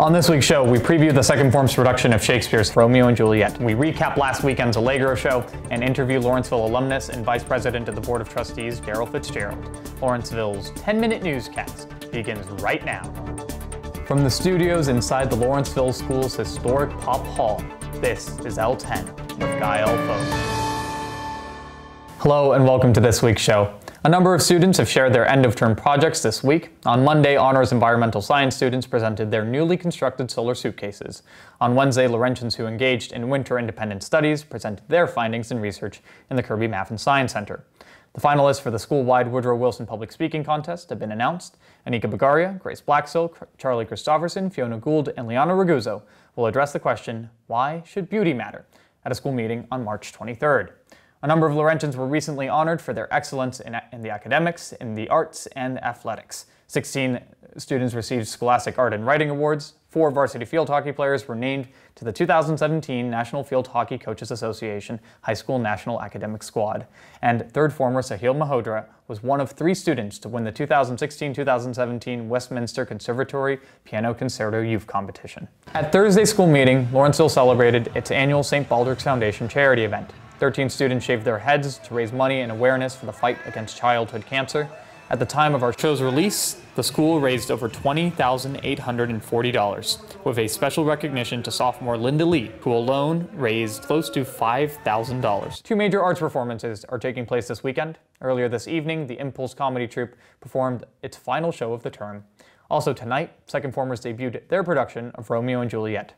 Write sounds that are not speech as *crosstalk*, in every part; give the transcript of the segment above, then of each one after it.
On this week's show, we preview the second form's production of Shakespeare's Romeo and Juliet. We recap last weekend's Allegro show and interview Lawrenceville alumnus and Vice President of the Board of Trustees, Darrell Fitzgerald. Lawrenceville's 10 minute newscast begins right now. From the studios inside the Lawrenceville School's historic Pop Hall, this is L10 with Ghael Hello and welcome to this week's show. A number of students have shared their end of term projects this week. On Monday, honors environmental science students presented their newly constructed solar suitcases. On Wednesday, Laurentians who engaged in winter independent studies presented their findings and research in the Kirby Math and Science Center. The finalists for the school-wide Woodrow Wilson Public Speaking Contest have been announced. Anika Bagaria, Grace Blacksill, Charlie Christopherson, Fiona Gould, and Liana Raguzzo will address the question, why should beauty matter, at a school meeting on March 23rd. A number of Laurentians were recently honored for their excellence in, in, the academics, in the arts, and athletics. 16 students received Scholastic Art and Writing Awards. Four varsity field hockey players were named to the 2017 National Field Hockey Coaches Association High School National Academic Squad. And third former Sahil Mahodra was one of three students to win the 2016-2017 Westminster Conservatory Piano Concerto Youth Competition. At Thursday's school meeting, Lawrenceville celebrated its annual St. Baldrick's Foundation charity event. 13 students shaved their heads to raise money and awareness for the fight against childhood cancer. At the time of our show's release, the school raised over $20,840, with a special recognition to sophomore Linda Lee, who alone raised close to $5,000. Two major arts performances are taking place this weekend. Earlier this evening, the Impulse Comedy Troupe performed its final show of the term. Also tonight, Second Formers debuted their production of Romeo and Juliet.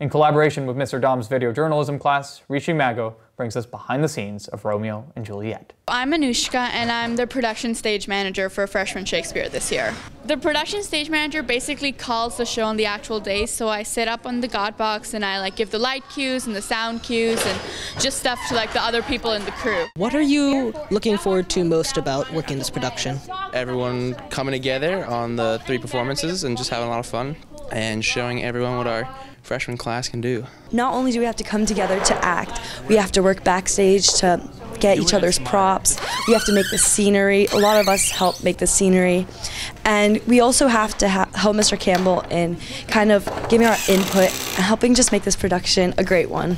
In collaboration with Mr. Dom's video journalism class, Rishi Mago brings us behind the scenes of Romeo and Juliet. I'm Anushka and I'm the production stage manager for Freshman Shakespeare this year. The production stage manager basically calls the show on the actual day, so I sit up on the god box and I like give the light cues and the sound cues and just stuff to like the other people in the crew. What are you looking forward to most about working this production? Everyone coming together on the three performances and just having a lot of fun and showing everyone what our freshman class can do. Not only do we have to come together to act, we have to work backstage to get each other's props. We have to make the scenery. A lot of us help make the scenery. And we also have to ha help Mr. Campbell in kind of giving our input and helping just make this production a great one.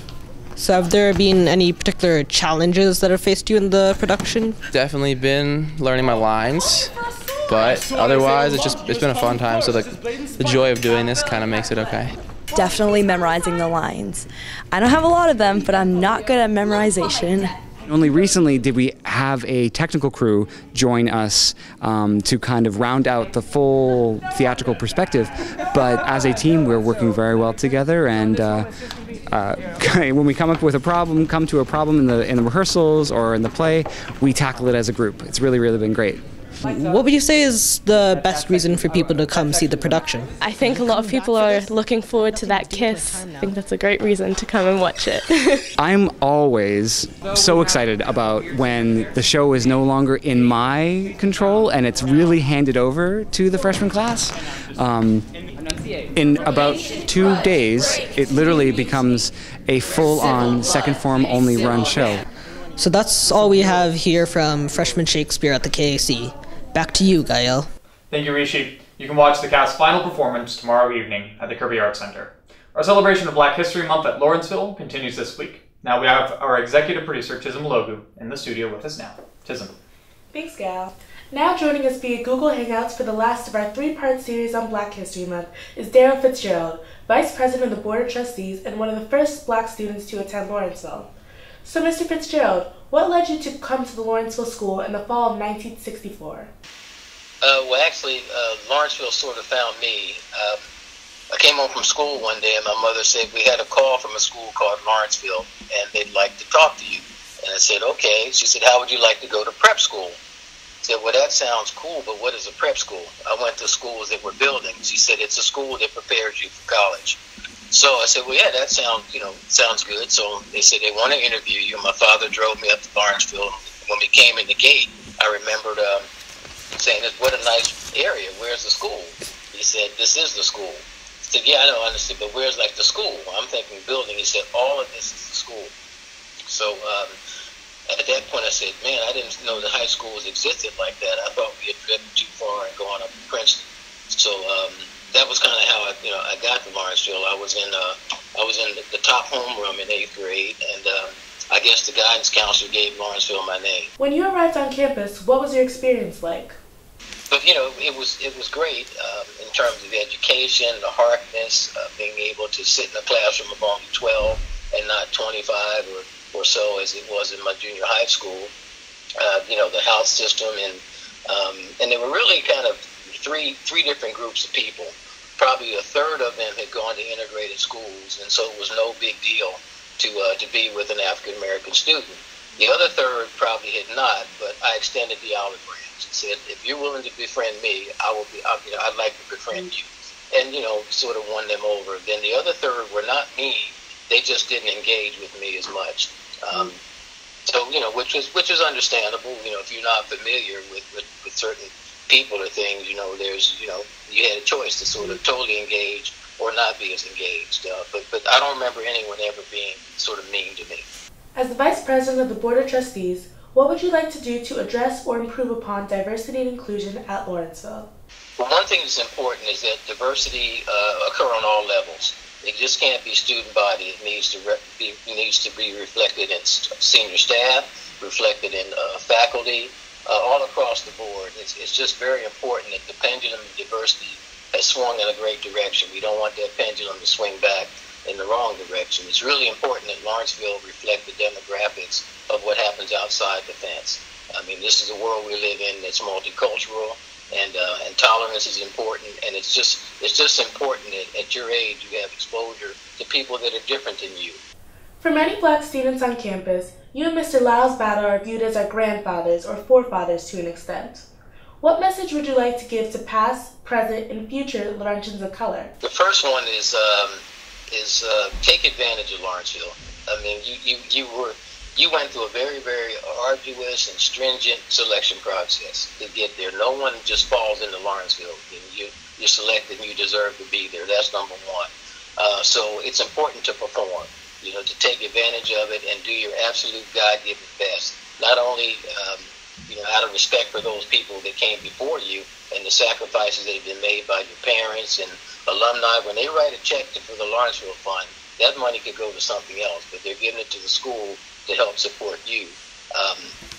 So have there been any particular challenges that have faced you in the production? Definitely been learning my lines, but otherwise it's just it's been a fun time. So the the joy of doing this kind of makes it okay definitely memorizing the lines. I don't have a lot of them, but I'm not good at memorization. Only recently did we have a technical crew join us um, to kind of round out the full theatrical perspective. But as a team, we're working very well together, and uh, uh, *laughs* when we come up with a problem, come to a problem in the in the rehearsals or in the play, we tackle it as a group. It's really, really been great. What would you say is the best reason for people to come see the production? I think a lot of people are looking forward to that kiss. I think that's a great reason to come and watch it. *laughs* I'm always so excited about when the show is no longer in my control and it's really handed over to the freshman class. Um, in about two days, it literally becomes a full on second form only run show. So that's all we have here from Freshman Shakespeare at the KAC. Back to you, Ghael. Thank you, Rishi. You can watch the cast's final performance tomorrow evening at the Kirby Arts Center. Our celebration of Black History Month at Lawrenceville continues this week. Now we have our executive producer, Chisom Ilogu, in the studio with us now. Tism. Thanks, Ghael. Now joining us via Google Hangouts for the last of our three-part series on Black History Month is Darrell Fitzgerald, Vice President of the Board of Trustees and one of the first black students to attend Lawrenceville. So, Mr. Fitzgerald, what led you to come to the Lawrenceville School in the fall of 1964? Uh, well, actually, uh, Lawrenceville sort of found me. Uh, I came home from school one day, and my mother said we had a call from a school called Lawrenceville, and they'd like to talk to you. And I said, okay. She said, how would you like to go to prep school? I said, well, that sounds cool, but what is a prep school? I went to schools that were building. She said, it's a school that prepares you for college. So I said, well, yeah, that sounds, you know, sounds good. So they said they want to interview you. My father drove me up to Lawrenceville. When we came in the gate, I remembered um, saying, what a nice area. Where's the school? He said, this is the school. I said, yeah, I know, I understand, but where's like the school? I'm thinking building. He said, all of this is the school. So um, at that point, I said, man, I didn't know the high schools existed like that. I thought we had driven too far and gone up to Princeton. So um, that was kind of how I, you know, I got to Lawrenceville. I was in, uh, I was in the, top homeroom in eighth grade, and uh, I guess the guidance counselor gave Lawrenceville my name. When you arrived on campus, what was your experience like? But you know, it was it was great um, in terms of the education, the hardness, uh, being able to sit in a classroom of only 12 and not 25 or, or so as it was in my junior high school. Uh, you know, the house system, and um, and they were really kind of three three different groups of people. Probably a third of them had gone to integrated schools, and so it was no big deal to uh, to be with an African American student. The other third probably had not, but I extended the olive branch and said, if you're willing to befriend me, I will be. I, you know, I'd like to befriend you, and you know, sort of won them over. Then the other third were not me; they just didn't engage with me as much. Um, so you know, which is which is understandable. You know, if you're not familiar with, with, with certain people or things, you know, there's you know, you had a choice to sort of totally engage or not be as engaged. Uh, but but I don't remember anyone ever being sort of mean to me. As the Vice President of the Board of Trustees, what would you like to do to address or improve upon diversity and inclusion at Lawrenceville? Well, one thing that's important is that diversity uh, occur on all levels. It just can't be student body. It needs to re- be needs to be reflected in senior staff, reflected in uh, faculty, all across the board. It's, it's just very important that the pendulum of diversity has swung in a great direction. We don't want that pendulum to swing back in the wrong direction. It's really important that Lawrenceville reflect the demographics of what happens outside the fence. I mean, this is a world we live in that's multicultural and uh, and tolerance is important. And it's just it's just important that at your age you have exposure to people that are different than you. For many black students on campus, you and Mr. Lyles Battle are viewed as our grandfathers or forefathers to an extent. What message would you like to give to past, present, and future Laurentians of color? The first one is um, is uh, take advantage of Lawrenceville. I mean, you, you, you were you went through a very, very arduous and stringent selection process to get there. No one just falls into Lawrenceville. You, you're selected and you deserve to be there. That's number one. Uh, so it's important to perform, you know, to take advantage of it and do your absolute God-given best. Not only, um, you know, out of respect for those people that came before you and the sacrifices that have been made by your parents and alumni. When they write a check for the Lawrenceville Fund, that money could go to something else, but they're giving it to the school to help support you. Um,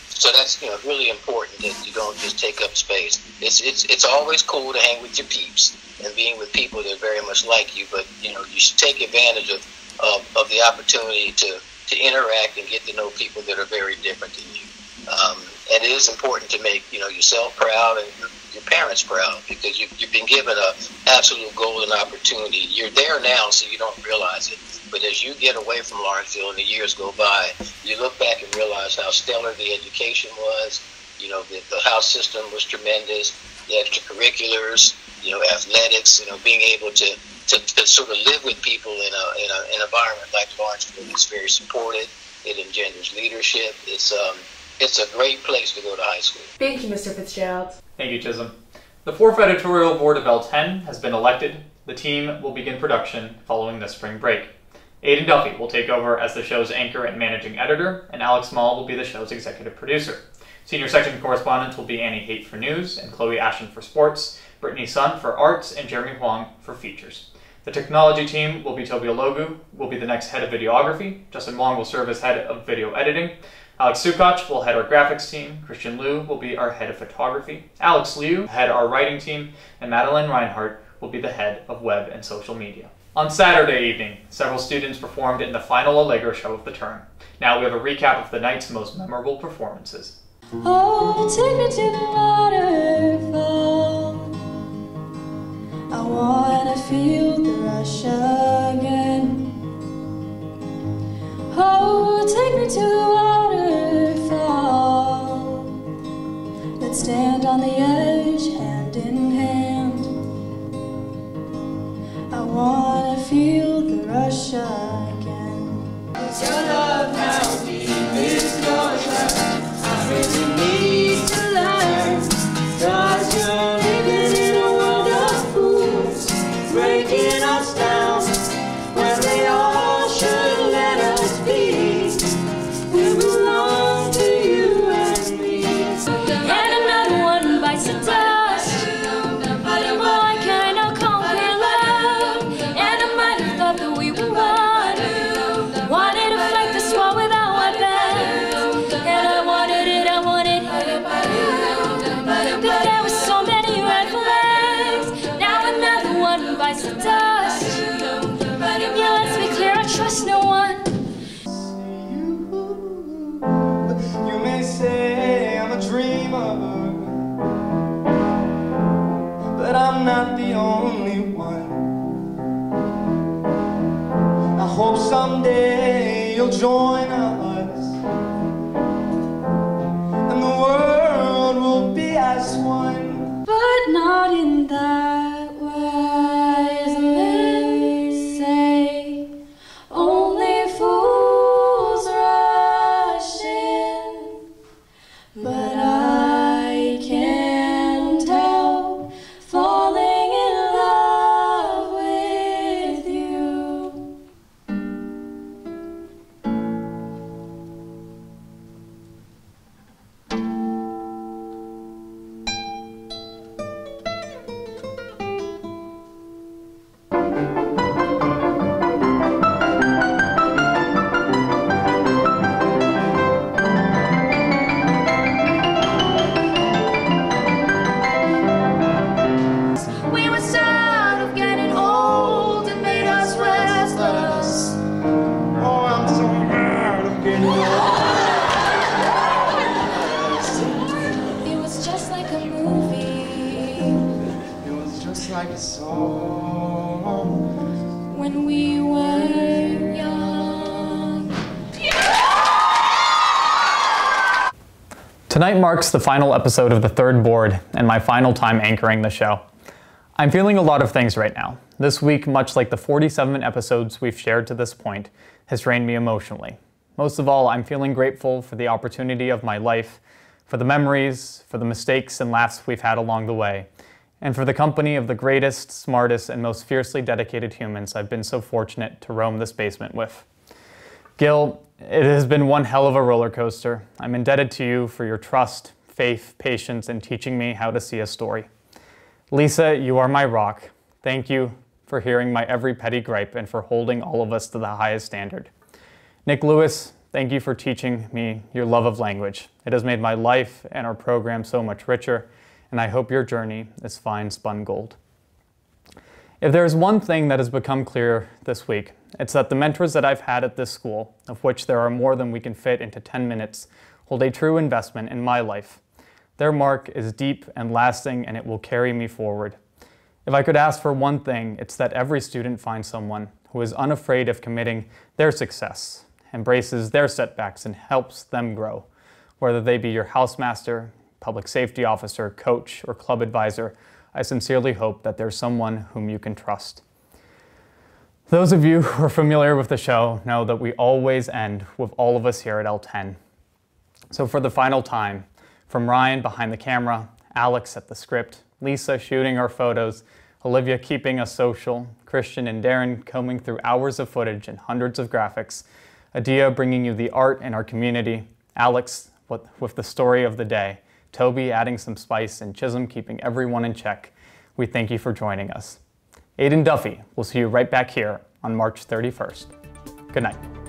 so that's you know really important that you don't just take up space. It's it's it's always cool to hang with your peeps and being with people that are very much like you, but you know you should take advantage of of, of the opportunity to to interact and get to know people that are very different than you. Um, and it is important to make you know yourself proud and your parents proud because you've, you've been given a absolute golden opportunity. You're there now, so you don't realize it. But as you get away from Lawrenceville and the years go by, you look back and realize how stellar the education was. You know, the, the house system was tremendous. The extracurriculars, you know, athletics. You know, being able to to, to sort of live with people in a in a, an environment like Lawrenceville is very supported. It engenders leadership. It's um, it's a great place to go to high school. Thank you, Mr. Fitzgerald. Thank you, Chisom. The fourth editorial board of L10 has been elected. The team will begin production following the spring break. Aidan Duffy will take over as the show's anchor and managing editor, and Alex Small will be the show's executive producer. Senior section correspondents will be Annie Haight for news, and Chloe Ashton for sports, Brittany Sun for arts, and Jeremy Huang for features. The technology team will be Toby Ilogu, will be the next head of videography. Justin Wong will serve as head of video editing. Alex Sukach will head our graphics team. Christian Liu will be our head of photography. Alex Liu head our writing team, and Madeline Reinhardt will be the head of web and social media. On Saturday evening, several students performed in the final Allegro show of the term. Now we have a recap of the night's most memorable performances. Oh, take me to the waterfall. I wanna feel rush again. Oh, take me to the hope someday you'll join us. Tonight marks the final episode of the third board and my final time anchoring the show. I'm feeling a lot of things right now. This week, much like the 47 episodes we've shared to this point, has drained me emotionally. Most of all, I'm feeling grateful for the opportunity of my life, for the memories, for the mistakes and laughs we've had along the way, and for the company of the greatest, smartest, and most fiercely dedicated humans I've been so fortunate to roam this basement with. Gil, it has been one hell of a roller coaster. I'm indebted to you for your trust, faith, patience, and teaching me how to see a story. Lisa, you are my rock. Thank you for hearing my every petty gripe and for holding all of us to the highest standard. Nick Lewis, thank you for teaching me your love of language. It has made my life and our program so much richer, and I hope your journey is fine spun gold. If there is one thing that has become clear this week, it's that the mentors that I've had at this school, of which there are more than we can fit into 10 minutes, hold a true investment in my life. Their mark is deep and lasting, and it will carry me forward. If I could ask for one thing, it's that every student finds someone who is unafraid of committing their success, embraces their setbacks, and helps them grow. Whether they be your housemaster, public safety officer, coach, or club advisor, I sincerely hope that there's someone whom you can trust. Those of you who are familiar with the show know that we always end with all of us here at L10. So, for the final time, from Ryan behind the camera, Alex at the script, Lisa shooting our photos, Olivia keeping us social, Christian and Darren combing through hours of footage and hundreds of graphics, Adia bringing you the art in our community, Alex with the story of the day, Toby adding some spice, and Chisom keeping everyone in check. We thank you for joining us. Aidan Duffy we'll see you right back here on March 31st. Good night.